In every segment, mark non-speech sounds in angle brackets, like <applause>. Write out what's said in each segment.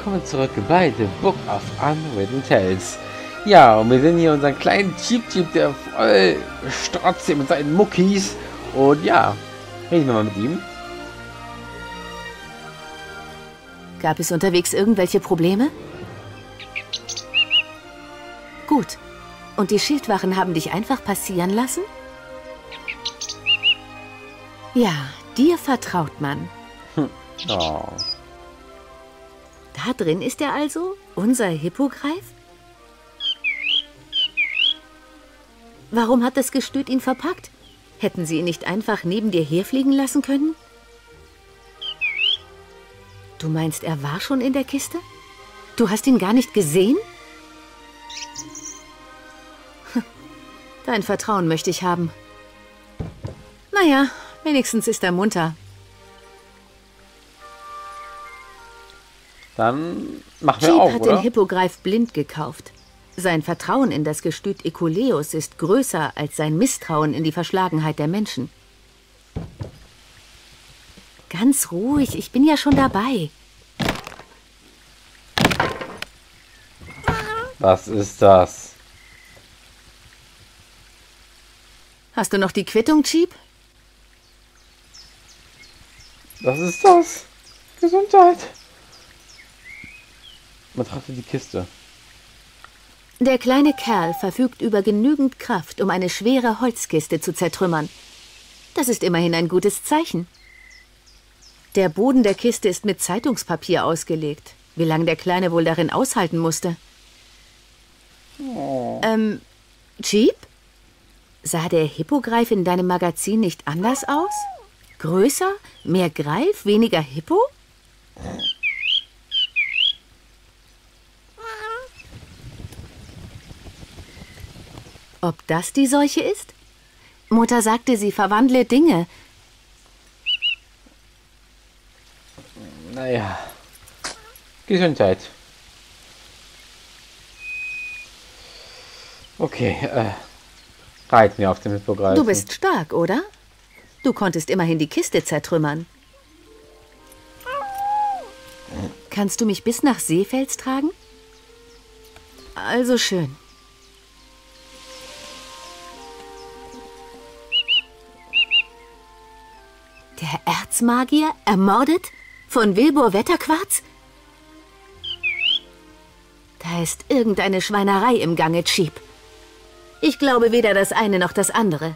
Willkommen zurück bei The Book of Unwritten Tales. Ja, und wir sehen hier unseren kleinen Jeep-Jeep, der voll strotzt mit seinen Muckis. Und ja, reden wir mal mit ihm. Gab es unterwegs irgendwelche Probleme? Gut. Und die Schildwachen haben dich einfach passieren lassen? Ja, dir vertraut man. Oh. Da drin ist er also? Unser Hippogreif? Warum hat das Gestüt ihn verpackt? Hätten sie ihn nicht einfach neben dir herfliegen lassen können? Du meinst, er war schon in der Kiste? Du hast ihn gar nicht gesehen? Hm, Dein Vertrauen möchte ich haben. Naja, wenigstens ist er munter. Dann machen wir Jeep auf, hat oder? den Hippogreif blind gekauft. Sein Vertrauen in das Gestüt Ecoleus ist größer als sein Misstrauen in die Verschlagenheit der Menschen. Ganz ruhig, ich bin ja schon dabei. Was ist das? Hast du noch die Quittung, Jeep? Was ist das? Gesundheit. Betrachte die Kiste. Der kleine Kerl verfügt über genügend Kraft, um eine schwere Holzkiste zu zertrümmern. Das ist immerhin ein gutes Zeichen. Der Boden der Kiste ist mit Zeitungspapier ausgelegt. Wie lange der Kleine wohl darin aushalten musste. Ähm, Jeep? Sah der Hippogreif in deinem Magazin nicht anders aus? Größer? Mehr Greif? Weniger Hippo? Ob das die Seuche ist? Mutter sagte, sie verwandle Dinge. Naja. Gesundheit. Okay, äh. Reiten wir auf dem Hippogreifen. Du bist stark, oder? Du konntest immerhin die Kiste zertrümmern. Kannst du mich bis nach Seefels tragen? Also schön. Erzmagier ermordet? Von Wilbur Wetterquarz? Da ist irgendeine Schweinerei im Gange, Cheap. Ich glaube weder das eine noch das andere.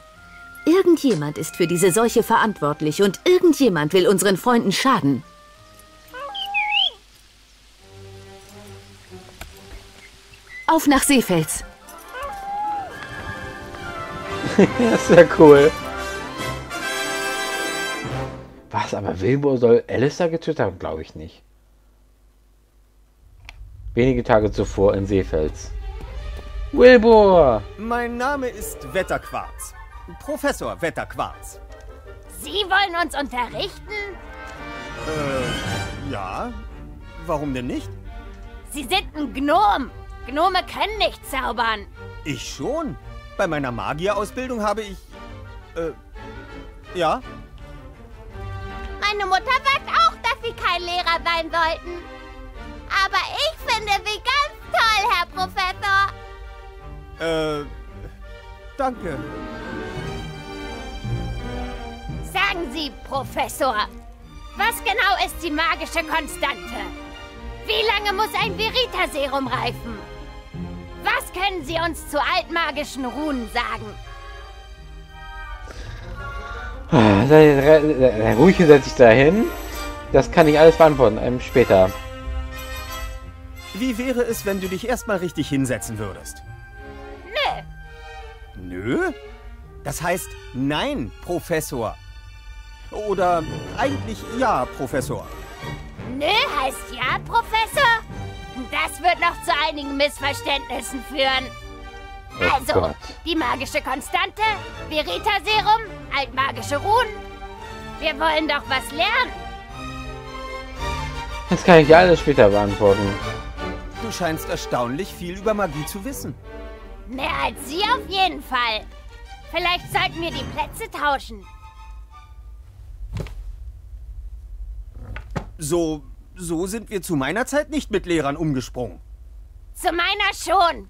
Irgendjemand ist für diese Seuche verantwortlich und irgendjemand will unseren Freunden schaden. Auf nach Seefels. <laughs> Ja, sehr cool. Was, aber Wilbur soll Alistair getötet haben? Glaube ich nicht. Wenige Tage zuvor in Seefels. Wilbur! Mein Name ist Wetterquarz. Professor Wetterquarz. Sie wollen uns unterrichten? Äh, ja. Warum denn nicht? Sie sind ein Gnom. Gnome können nicht zaubern. Ich schon. Bei meiner Magierausbildung habe ich. Äh. Ja? Meine Mutter sagt auch, dass Sie kein Lehrer sein sollten. Aber ich finde Sie ganz toll, Herr Professor. Äh. Danke. Sagen Sie, Professor, was genau ist die magische Konstante? Wie lange muss ein Verita-Serum reifen? Was können Sie uns zu altmagischen Runen sagen? Ah, Sei, ruhig setz dich da hin. Das kann ich alles beantworten. Ähm, später. Wie wäre es, wenn du dich erstmal richtig hinsetzen würdest? Nö, Nö? Das heißt Nein, Professor. Oder eigentlich ja, Professor. nö heißt ja, Professor? Das wird noch zu einigen Missverständnissen führen. Oh Also, Gott. die magische Konstante, Verita-Serum, altmagische Runen. Wir wollen doch was lernen. Das kann ich alles später beantworten. Du scheinst erstaunlich viel über Magie zu wissen. Mehr als Sie auf jeden Fall. Vielleicht sollten wir die Plätze tauschen. So so sind wir zu meiner Zeit nicht mit Lehrern umgesprungen. Zu meiner schon.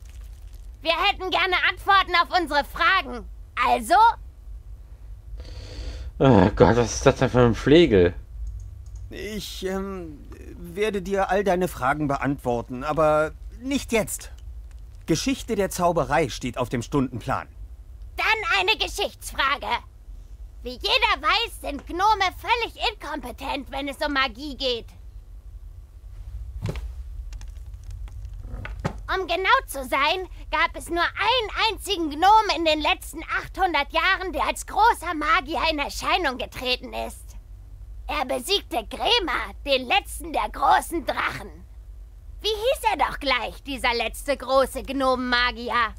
Wir hätten gerne Antworten auf unsere Fragen. Also? Oh Gott, was ist das denn für ein Pflegel? Ich ähm, werde dir all deine Fragen beantworten, aber nicht jetzt. Geschichte der Zauberei steht auf dem Stundenplan. Dann eine Geschichtsfrage. Wie jeder weiß, sind Gnome völlig inkompetent, wenn es um Magie geht. Um genau zu sein, gab es nur einen einzigen Gnom in den letzten 800 Jahren, der als großer Magier in Erscheinung getreten ist. Er besiegte Grema, den letzten der großen Drachen. Wie hieß er doch gleich, dieser letzte große Gnomenmagier?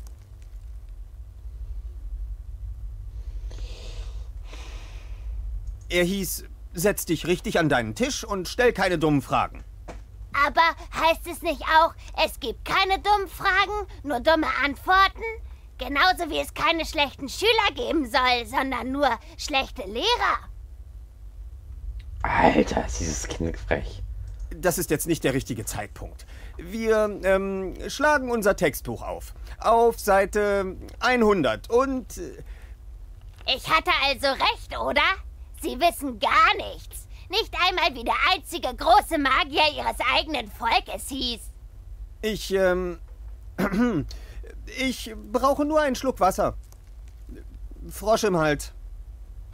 Er hieß, setz dich richtig an deinen Tisch und stell keine dummen Fragen. Aber heißt es nicht auch, es gibt keine dummen Fragen, nur dumme Antworten? Genauso wie es keine schlechten Schüler geben soll, sondern nur schlechte Lehrer. Alter, ist dieses Kind frech. Das ist jetzt nicht der richtige Zeitpunkt. Wir ähm, schlagen unser Textbuch auf. Auf Seite 100 und... Äh, ich hatte also recht, oder? Sie wissen gar nichts. Nicht einmal wie der einzige große Magier ihres eigenen Volkes hieß. Ich, ähm... <clears throat> Ich brauche nur einen Schluck Wasser. Frosch im Hals.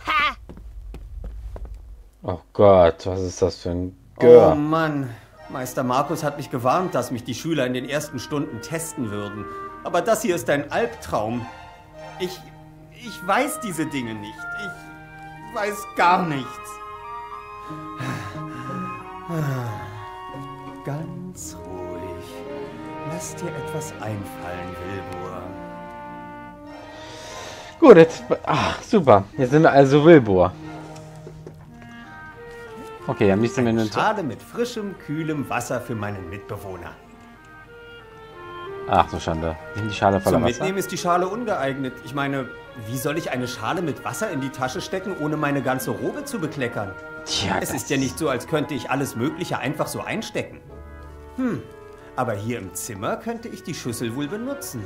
Ha! Oh Gott, was ist das für ein Gör? Oh Mann. Meister Markus hat mich gewarnt, dass mich die Schüler in den ersten Stunden testen würden. Aber das hier ist ein Albtraum. Ich... Ich weiß diese Dinge nicht. Ich weiß gar nichts. Ganz ruhig. Lass dir etwas einfallen, Wilbur. Gut, jetzt. Ach, super. Jetzt sind wir also Wilbur. Okay, am liebsten Eine wenn Schale mit frischem, kühlem Wasser für meinen Mitbewohner. Ach so Schande. Die Schale voller Zum Wasser. Mitnehmen ist die Schale ungeeignet. Ich meine, wie soll ich eine Schale mit Wasser in die Tasche stecken, ohne meine ganze Robe zu bekleckern? Tja, Es ist ja nicht so, als könnte ich alles Mögliche einfach so einstecken. Hm, aber hier im Zimmer könnte ich die Schüssel wohl benutzen.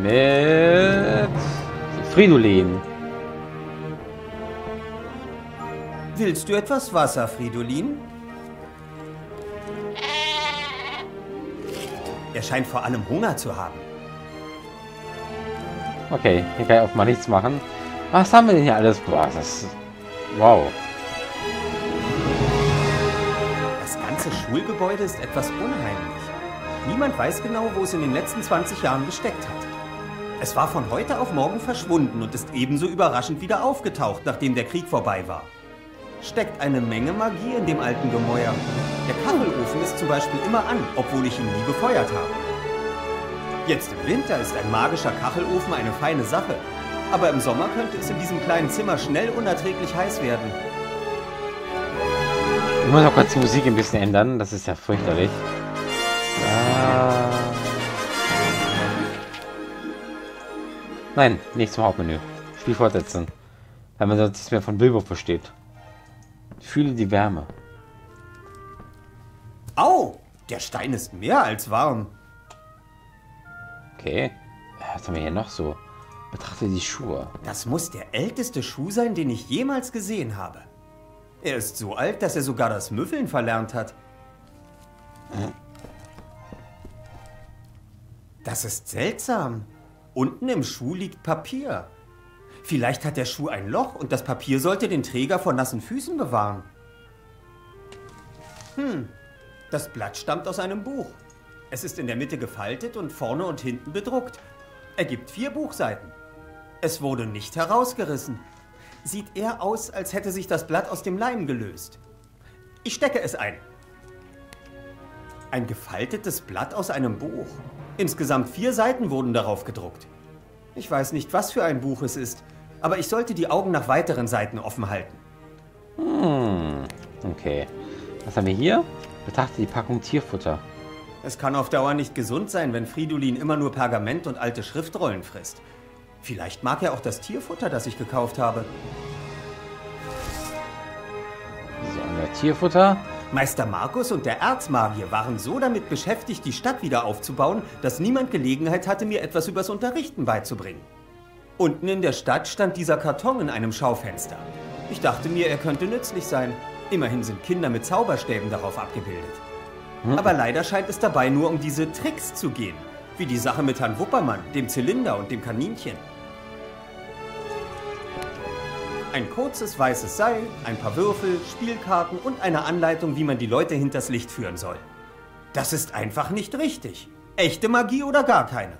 Mit Fridolin. Willst du etwas Wasser, Fridolin? Er scheint vor allem Hunger zu haben. Okay, hier kann ich auch mal nichts machen. Was haben wir denn hier alles? Boah, das ist... Wow. Das ganze Schulgebäude ist etwas unheimlich. Niemand weiß genau, wo es in den letzten 20 Jahren gesteckt hat. Es war von heute auf morgen verschwunden und ist ebenso überraschend wieder aufgetaucht, nachdem der Krieg vorbei war. Steckt eine Menge Magie in dem alten Gemäuer. Der Kachelofen ist zum Beispiel immer an, obwohl ich ihn nie befeuert habe. Jetzt im Winter ist ein magischer Kachelofen eine feine Sache. Aber im Sommer könnte es in diesem kleinen Zimmer schnell unerträglich heiß werden. Ich muss auch kurz die Musik ein bisschen ändern. Das ist ja fürchterlich. Ah. Nein, nicht zum Hauptmenü. Spiel fortsetzen. Weil man sonst nichts mehr von Bilbo versteht. Fühle die Wärme. Au! Der Stein ist mehr als warm. Okay. Was haben wir hier noch so? Betrachte die Schuhe. Das muss der älteste Schuh sein, den ich jemals gesehen habe. Er ist so alt, dass er sogar das Müffeln verlernt hat. Das ist seltsam. Unten im Schuh liegt Papier. Vielleicht hat der Schuh ein Loch und das Papier sollte den Träger vor nassen Füßen bewahren. Hm, das Blatt stammt aus einem Buch. Es ist in der Mitte gefaltet und vorne und hinten bedruckt. Ergibt vier Buchseiten. Es wurde nicht herausgerissen. Sieht eher aus, als hätte sich das Blatt aus dem Leim gelöst. Ich stecke es ein. Ein gefaltetes Blatt aus einem Buch. Insgesamt vier Seiten wurden darauf gedruckt. Ich weiß nicht, was für ein Buch es ist, aber ich sollte die Augen nach weiteren Seiten offen halten. Hm. Okay. Was haben wir hier? Betrachte die Packung Tierfutter. Es kann auf Dauer nicht gesund sein, wenn Fridolin immer nur Pergament und alte Schriftrollen frisst. Vielleicht mag er auch das Tierfutter, das ich gekauft habe. So, und der Tierfutter. Meister Markus und der Erzmagier waren so damit beschäftigt, die Stadt wieder aufzubauen, dass niemand Gelegenheit hatte, mir etwas übers Unterrichten beizubringen. Unten in der Stadt stand dieser Karton in einem Schaufenster. Ich dachte mir, er könnte nützlich sein. Immerhin sind Kinder mit Zauberstäben darauf abgebildet. Aber leider scheint es dabei nur um diese Tricks zu gehen. Wie die Sache mit Herrn Wuppermann, dem Zylinder und dem Kaninchen. Ein kurzes weißes Seil, ein paar Würfel, Spielkarten und eine Anleitung, wie man die Leute hinters Licht führen soll. Das ist einfach nicht richtig. Echte Magie oder gar keine.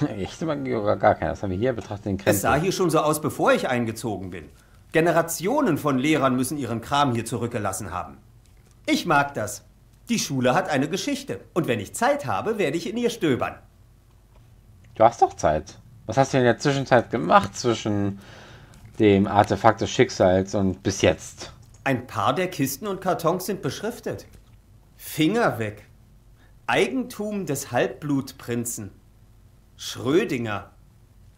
<laughs> Echte Magie oder gar keine. Das haben wir hier. Betrachtet den Es sah Krempel. hier schon so aus, bevor ich eingezogen bin. Generationen von Lehrern müssen ihren Kram hier zurückgelassen haben. Ich mag das. Die Schule hat eine Geschichte. Und wenn ich Zeit habe, werde ich in ihr stöbern. Du hast doch Zeit. Was hast du in der Zwischenzeit gemacht zwischen dem Artefakt des Schicksals und bis jetzt? Ein paar der Kisten und Kartons sind beschriftet. Finger weg. Eigentum des Halbblutprinzen. Schrödinger.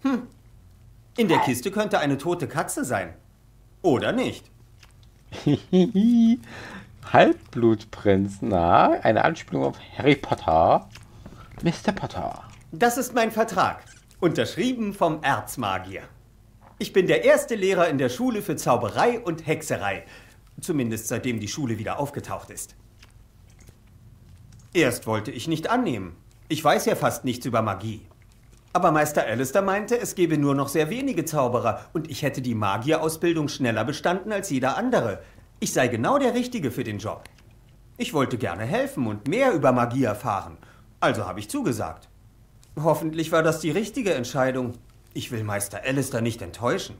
Hm. In der Kiste könnte eine tote Katze sein. Oder nicht? <laughs> Halbblutprinz, na, eine Anspielung auf Harry Potter. Mr. Potter. Das ist mein Vertrag. Unterschrieben vom Erzmagier. Ich bin der erste Lehrer in der Schule für Zauberei und Hexerei. Zumindest seitdem die Schule wieder aufgetaucht ist. Erst wollte ich nicht annehmen. Ich weiß ja fast nichts über Magie. Aber Meister Alistair meinte, es gebe nur noch sehr wenige Zauberer und ich hätte die Magierausbildung schneller bestanden als jeder andere. Ich sei genau der Richtige für den Job. Ich wollte gerne helfen und mehr über Magie erfahren. Also habe ich zugesagt. Hoffentlich war das die richtige Entscheidung. Ich will Meister Alistair nicht enttäuschen.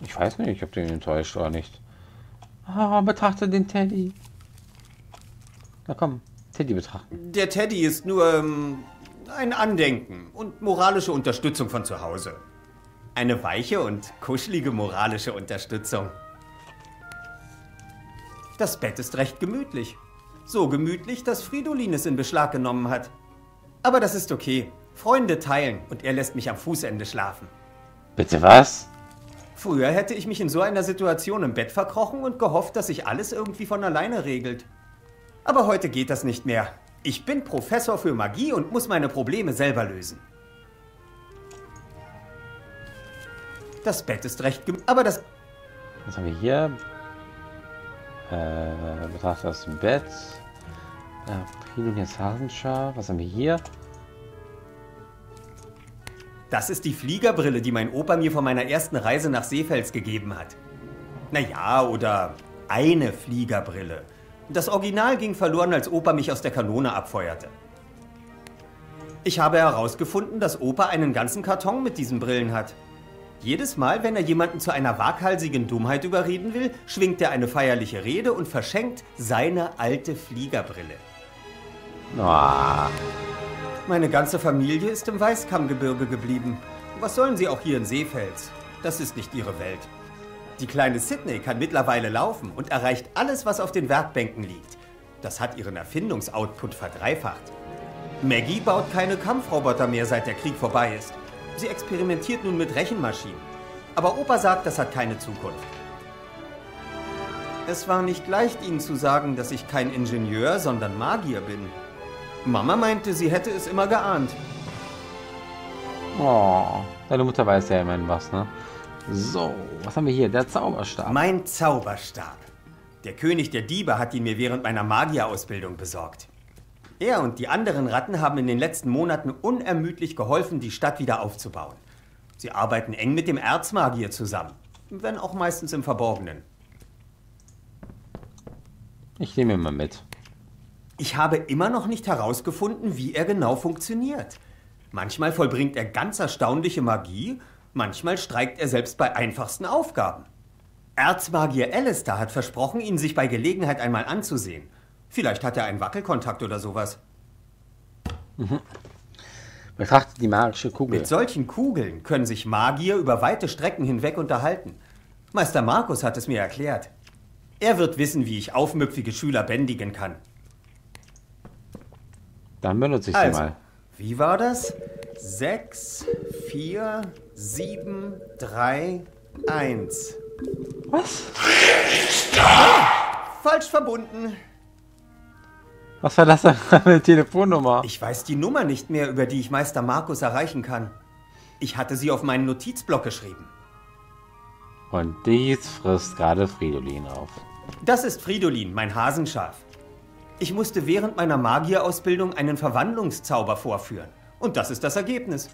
Ich weiß nicht, ob du ihn enttäuscht oder nicht. Ah, betrachte den Teddy. Na komm, Teddy betrachten. Der Teddy ist nur ähm, ein Andenken und moralische Unterstützung von zu Hause. Eine weiche und kuschelige moralische Unterstützung. Das Bett ist recht gemütlich. So gemütlich, dass Fridolin es in Beschlag genommen hat. Aber das ist okay. Freunde teilen und er lässt mich am Fußende schlafen. Bitte was? Früher hätte ich mich in so einer Situation im Bett verkrochen und gehofft, dass sich alles irgendwie von alleine regelt. Aber heute geht das nicht mehr. Ich bin Professor für Magie und muss meine Probleme selber lösen. Das Bett ist recht gem... Aber das... Was haben wir hier? Äh, betrachte das Bett. Äh, Prilonias Hasenschar. Was haben wir hier? Das ist die Fliegerbrille, die mein Opa mir von meiner ersten Reise nach Seefels gegeben hat. Naja, oder eine Fliegerbrille. Das Original ging verloren, als Opa mich aus der Kanone abfeuerte. Ich habe herausgefunden, dass Opa einen ganzen Karton mit diesen Brillen hat. Jedes Mal, wenn er jemanden zu einer waghalsigen Dummheit überreden will, schwingt er eine feierliche Rede und verschenkt seine alte Fliegerbrille. Ah, Meine ganze Familie ist im Weißkammgebirge geblieben. Was sollen sie auch hier in Seefels? Das ist nicht ihre Welt. Die kleine Sydney kann mittlerweile laufen und erreicht alles, was auf den Werkbänken liegt. Das hat ihren Erfindungsoutput verdreifacht. Maggie baut keine Kampfroboter mehr, seit der Krieg vorbei ist. Sie experimentiert nun mit Rechenmaschinen. Aber Opa sagt, das hat keine Zukunft. Es war nicht leicht, Ihnen zu sagen, dass ich kein Ingenieur, sondern Magier bin. Mama meinte, sie hätte es immer geahnt. oh, deine Mutter weiß ja immerhin was, ne? So, was haben wir hier? Der Zauberstab. Mein Zauberstab. Der König der Diebe hat ihn mir während meiner Magierausbildung besorgt. Er und die anderen Ratten haben in den letzten Monaten unermüdlich geholfen, die Stadt wieder aufzubauen. Sie arbeiten eng mit dem Erzmagier zusammen, wenn auch meistens im Verborgenen. Ich nehme ihn mal mit. Ich habe immer noch nicht herausgefunden, wie er genau funktioniert. Manchmal vollbringt er ganz erstaunliche Magie, manchmal streikt er selbst bei einfachsten Aufgaben. Erzmagier Alistair hat versprochen, ihn sich bei Gelegenheit einmal anzusehen. Vielleicht hat er einen Wackelkontakt oder sowas. Betrachte die magische Kugel. Mit solchen Kugeln können sich Magier über weite Strecken hinweg unterhalten. Meister Markus hat es mir erklärt. Er wird wissen, wie ich aufmüpfige Schüler bändigen kann. Dann benutze ich sie Also, mal. wie war das? 6, 4, 7, 3, 1. Was? Falsch verbunden. Was war das denn für eine Telefonnummer? Ich weiß die Nummer nicht mehr, über die ich Meister Markus erreichen kann. Ich hatte sie auf meinen Notizblock geschrieben. Und dies frisst gerade Fridolin auf. Das ist Fridolin, mein Hasenschaf. Ich musste während meiner Magierausbildung einen Verwandlungszauber vorführen. Und das ist das Ergebnis.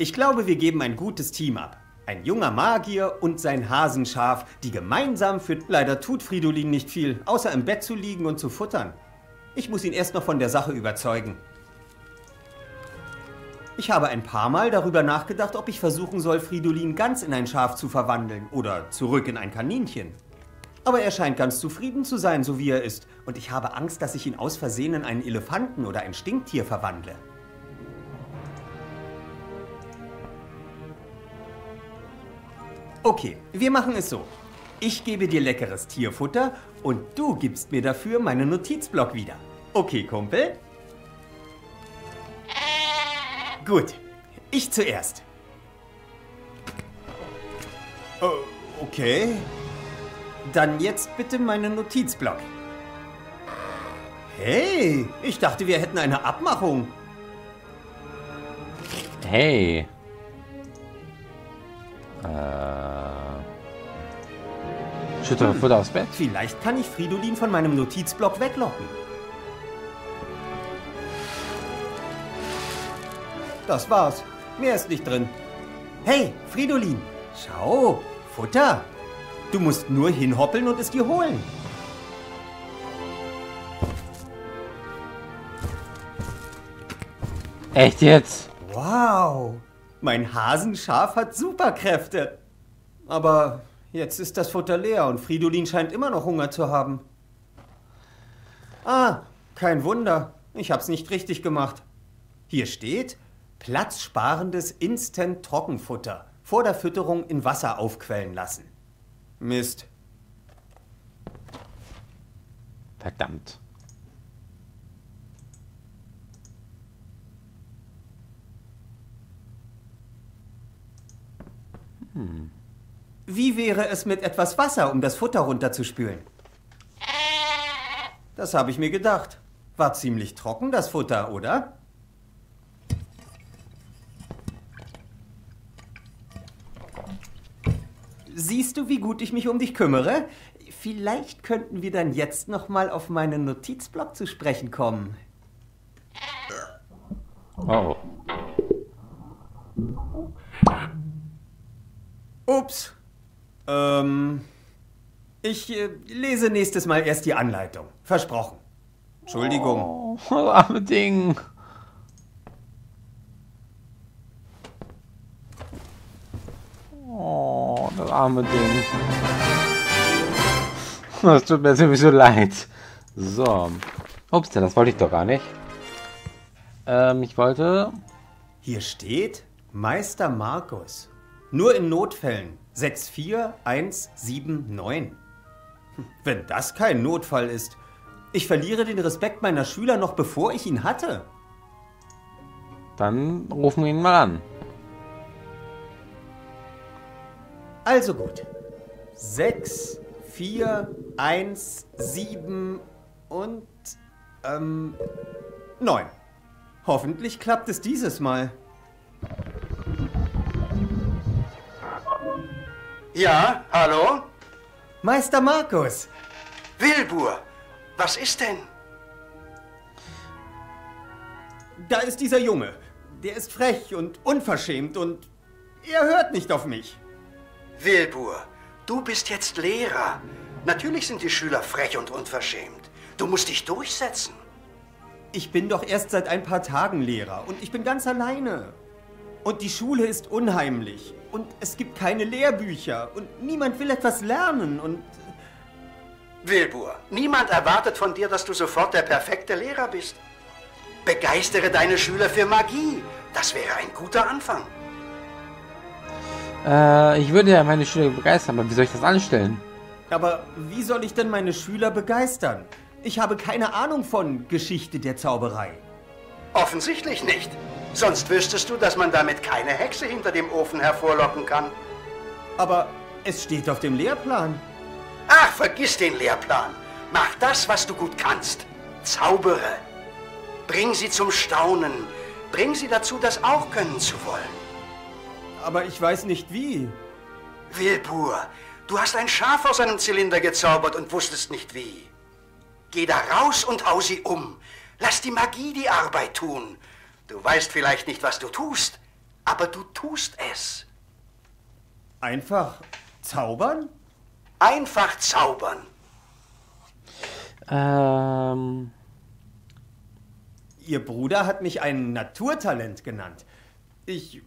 Ich glaube, wir geben ein gutes Team ab. Ein junger Magier und sein Hasenschaf, die gemeinsam für... Leider tut Fridolin nicht viel, außer im Bett zu liegen und zu futtern. Ich muss ihn erst noch von der Sache überzeugen. Ich habe ein paar Mal darüber nachgedacht, ob ich versuchen soll, Fridolin ganz in ein Schaf zu verwandeln oder zurück in ein Kaninchen. Aber er scheint ganz zufrieden zu sein, so wie er ist. Und ich habe Angst, dass ich ihn aus Versehen in einen Elefanten oder ein Stinktier verwandle. Okay, wir machen es so. Ich gebe dir leckeres Tierfutter und du gibst mir dafür meinen Notizblock wieder. Okay, Kumpel? Gut, ich zuerst. Äh, okay. Dann jetzt bitte meinen Notizblock. Hey, ich dachte, wir hätten eine Abmachung. Hey. Äh. Schüttere Futter aufs Bett. Vielleicht kann ich Fridolin von meinem Notizblock weglocken. Das war's. Mehr ist nicht drin. Hey, Fridolin, schau, Futter. Du musst nur hinhoppeln und es dir holen. Echt jetzt? Wow, mein Hasenschaf hat Superkräfte. Aber jetzt ist das Futter leer und Fridolin scheint immer noch Hunger zu haben. Ah, kein Wunder. Ich hab's nicht richtig gemacht. Hier steht platzsparendes Instant-Trockenfutter vor der Fütterung in Wasser aufquellen lassen. Mist. Verdammt. Wie wäre es mit etwas Wasser, um das Futter runterzuspülen? Das habe ich mir gedacht. War ziemlich trocken, das Futter, oder? Siehst du, wie gut ich mich um dich kümmere? Vielleicht könnten wir dann jetzt noch mal auf meinen Notizblock zu sprechen kommen. Oh. Ups. Ähm. Ich äh, lese nächstes Mal erst die Anleitung. Versprochen. Entschuldigung. Oh, <laughs> das arme Ding. Oh, das arme Ding. <laughs> Das tut mir ziemlich so leid. So. Ups, das wollte ich doch gar nicht. Ähm, ich wollte... Hier steht Meister Markus. Nur in Notfällen. 64179. Hm, Wenn das kein Notfall ist. Ich verliere den Respekt meiner Schüler noch bevor ich ihn hatte. Dann rufen wir ihn mal an. Also gut. 6, 4, 1, 7 und ähm 9. Hoffentlich klappt es dieses Mal. Ja, hallo? Meister Markus, Wilbur, was ist denn? da ist dieser Junge. Der ist frech und unverschämt und er hört nicht auf mich. Wilbur, du bist jetzt Lehrer. Natürlich sind die Schüler frech und unverschämt. Du musst dich durchsetzen. Ich bin doch erst seit ein paar Tagen Lehrer und ich bin ganz alleine. Und die Schule ist unheimlich und es gibt keine Lehrbücher und niemand will etwas lernen und Wilbur, niemand erwartet von dir, dass du sofort der perfekte Lehrer bist. Begeistere deine Schüler für Magie. Das wäre ein guter Anfang. Äh, ich würde ja meine Schüler begeistern, aber wie soll ich das anstellen? aber wie soll ich denn meine Schüler begeistern? Ich habe keine Ahnung von Geschichte der Zauberei. Offensichtlich nicht. Sonst wüsstest du, dass man damit keine Hexe hinter dem Ofen hervorlocken kann. Aber es steht auf dem Lehrplan. Ach, vergiss den Lehrplan. Mach das, was du gut kannst. Zaubere. Bring sie zum Staunen. Bring sie dazu, das auch können zu wollen. Aber ich weiß nicht wie. Wilbur, du hast ein Schaf aus einem Zylinder gezaubert und wusstest nicht wie. Geh da raus und hau sie um. Lass die Magie die Arbeit tun. Du weißt vielleicht nicht, was du tust, aber du tust es. Einfach zaubern? Einfach zaubern. Ähm. Ihr Bruder hat mich ein Naturtalent genannt. Ich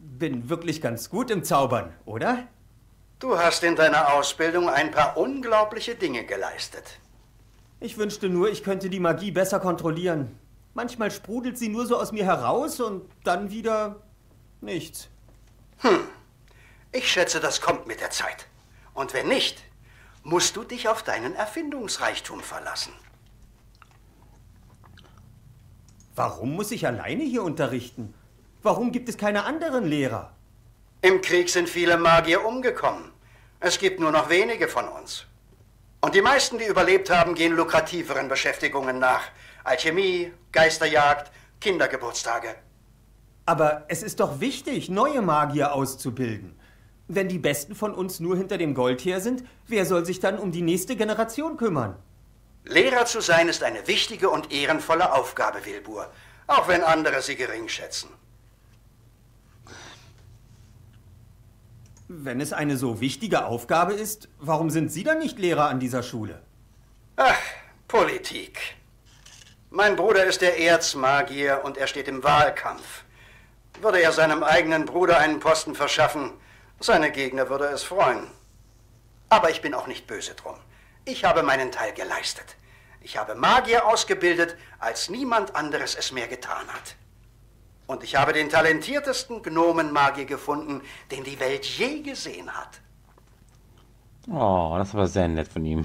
bin wirklich ganz gut im Zaubern, oder? Du hast in deiner Ausbildung ein paar unglaubliche Dinge geleistet. Ich wünschte nur, ich könnte die Magie besser kontrollieren. Manchmal sprudelt sie nur so aus mir heraus und dann wieder nichts. Hm. Ich schätze, das kommt mit der Zeit. Und wenn nicht, musst du dich auf deinen Erfindungsreichtum verlassen. Warum muss ich alleine hier unterrichten? Warum gibt es keine anderen Lehrer? Im Krieg sind viele Magier umgekommen. Es gibt nur noch wenige von uns. Und die meisten, die überlebt haben, gehen lukrativeren Beschäftigungen nach. Alchemie, Geisterjagd, Kindergeburtstage. Aber es ist doch wichtig, neue Magier auszubilden. Wenn die Besten von uns nur hinter dem Gold her sind, wer soll sich dann um die nächste Generation kümmern? Lehrer zu sein ist eine wichtige und ehrenvolle Aufgabe, Wilbur, auch wenn andere sie gering schätzen. Wenn es eine so wichtige Aufgabe ist, warum sind Sie dann nicht Lehrer an dieser Schule? Ach, Politik. Mein Bruder ist der Erzmagier und er steht im Wahlkampf. Würde er seinem eigenen Bruder einen Posten verschaffen, seine Gegner würde es freuen. Aber ich bin auch nicht böse drum. Ich habe meinen Teil geleistet. Ich habe Magier ausgebildet, als niemand anderes es mehr getan hat. Und ich habe den talentiertesten Gnomenmagier gefunden, den die Welt je gesehen hat. Oh, das war sehr nett von ihm.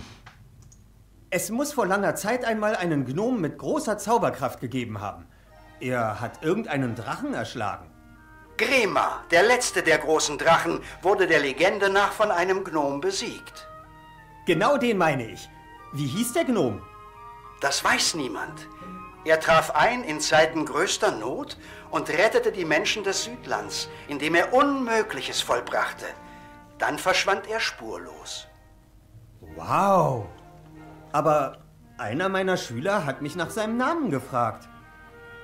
Es muss vor langer Zeit einmal einen Gnom mit großer Zauberkraft gegeben haben. Er hat irgendeinen Drachen erschlagen. Grema, der letzte der großen Drachen, wurde der Legende nach von einem Gnom besiegt. Genau den meine ich. Wie hieß der Gnom? Das weiß niemand. Er traf ein in Zeiten größter Not und rettete die Menschen des Südlands, indem er Unmögliches vollbrachte. Dann verschwand er spurlos. Wow. Aber einer meiner Schüler hat mich nach seinem Namen gefragt.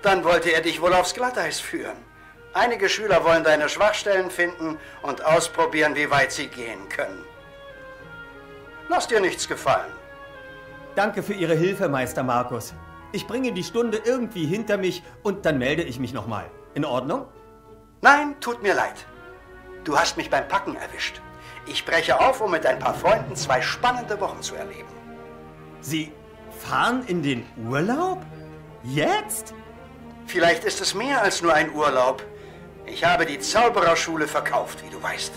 Dann wollte er dich wohl aufs Glatteis führen. Einige Schüler wollen deine Schwachstellen finden und ausprobieren, wie weit sie gehen können. Lass dir nichts gefallen. Danke für Ihre Hilfe, Meister Markus. Ich bringe die Stunde irgendwie hinter mich und dann melde ich mich nochmal. In Ordnung? Nein, tut mir leid. Du hast mich beim Packen erwischt. Ich breche auf, um mit ein paar Freunden zwei spannende Wochen zu erleben. Sie fahren in den Urlaub? Jetzt? Vielleicht ist es mehr als nur ein Urlaub. Ich habe die Zaubererschule verkauft, wie du weißt.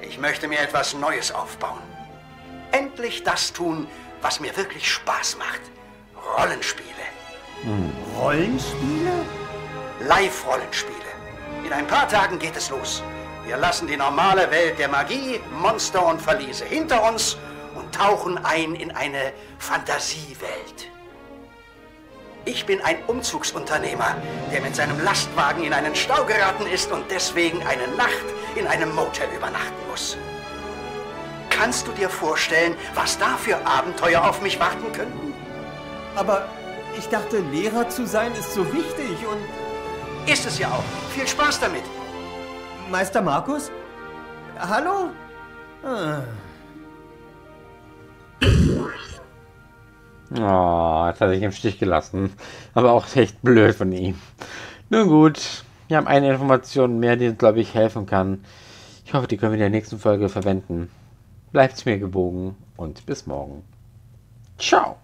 Ich möchte mir etwas Neues aufbauen. Endlich das tun, was mir wirklich Spaß macht. Rollenspiele. Hm. Rollenspiele? Live-Rollenspiele. In ein paar Tagen geht es los. Wir lassen die normale Welt der Magie, Monster und Verliese hinter uns und tauchen ein in eine Fantasiewelt. Ich bin ein Umzugsunternehmer, der mit seinem Lastwagen in einen Stau geraten ist und deswegen eine Nacht in einem Motel übernachten muss. Kannst du dir vorstellen, was da für Abenteuer auf mich warten könnten? Aber ich dachte, Lehrer zu sein ist so wichtig und... Ist es ja auch. Viel Spaß damit. Meister Markus? Hallo? Ah. Oh, jetzt hat er sich im Stich gelassen. Aber auch echt blöd von ihm. Nun gut, wir haben eine Information mehr, die uns, glaube ich, helfen kann. Ich hoffe, die können wir in der nächsten Folge verwenden. Bleibt mir gebogen und bis morgen. Ciao.